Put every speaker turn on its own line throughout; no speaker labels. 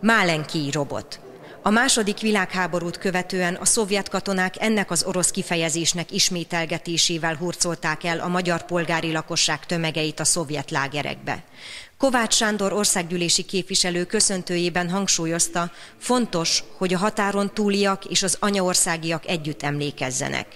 Málenki robot. A második világháborút követően a szovjet katonák ennek az orosz kifejezésnek ismételgetésével hurcolták el a magyar polgári lakosság tömegeit a szovjet lágerekbe. Kovács Sándor országgyűlési képviselő köszöntőjében hangsúlyozta, fontos, hogy a határon túliak és az anyaországiak együtt emlékezzenek.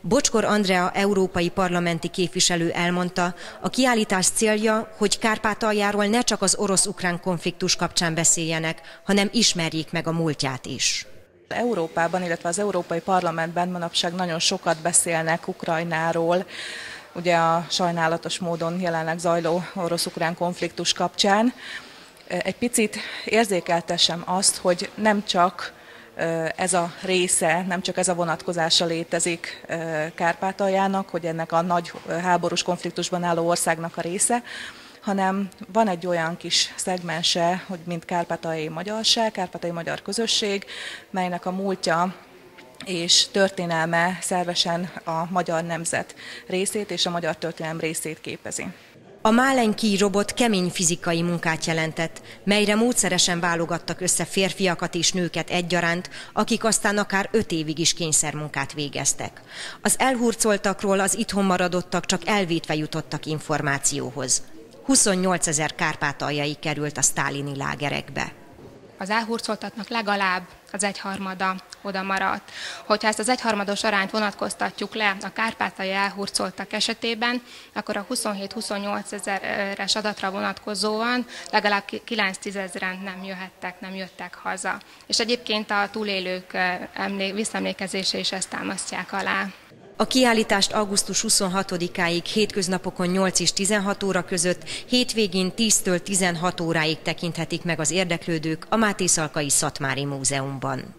Bocskor Andrea európai parlamenti képviselő elmondta, a kiállítás célja, hogy Kárpátaljáról ne csak az orosz-ukrán konfliktus kapcsán beszéljenek, hanem ismerjék meg a múltját is.
Európában, illetve az Európai Parlamentben manapság nagyon sokat beszélnek Ukrajnáról, ugye a sajnálatos módon jelenleg zajló orosz-ukrán konfliktus kapcsán. Egy picit érzékeltessem azt, hogy nem csak ez a része, nem csak ez a vonatkozása létezik Kárpátaljának, hogy ennek a nagy háborús konfliktusban álló országnak a része, hanem van egy olyan kis szegmense, hogy mint kárpátaljai magyarság, kárpátaljai magyar közösség, melynek a múltja és történelme szervesen a magyar nemzet részét és a magyar történelem részét képezi.
A Málenki robot kemény fizikai munkát jelentett, melyre módszeresen válogattak össze férfiakat és nőket egyaránt, akik aztán akár öt évig is kényszermunkát végeztek. Az elhurcoltakról az itthon maradottak csak elvétve jutottak információhoz. 28 ezer kárpátaljai került a sztálini lágerekbe
az elhurcoltatnak legalább az egyharmada oda maradt. Hogyha ezt az egyharmados arányt vonatkoztatjuk le a kárpátai elhurcoltak esetében, akkor a 27-28 ezeres adatra vonatkozóan legalább 9-10 ezeren nem jöhettek, nem jöttek haza. És egyébként a túlélők visszaemlékezése is ezt támasztják alá.
A kiállítást augusztus 26-áig hétköznapokon 8 és 16 óra között, hétvégén 10-től 16 óráig tekinthetik meg az érdeklődők a Máté Szalkai Szatmári Múzeumban.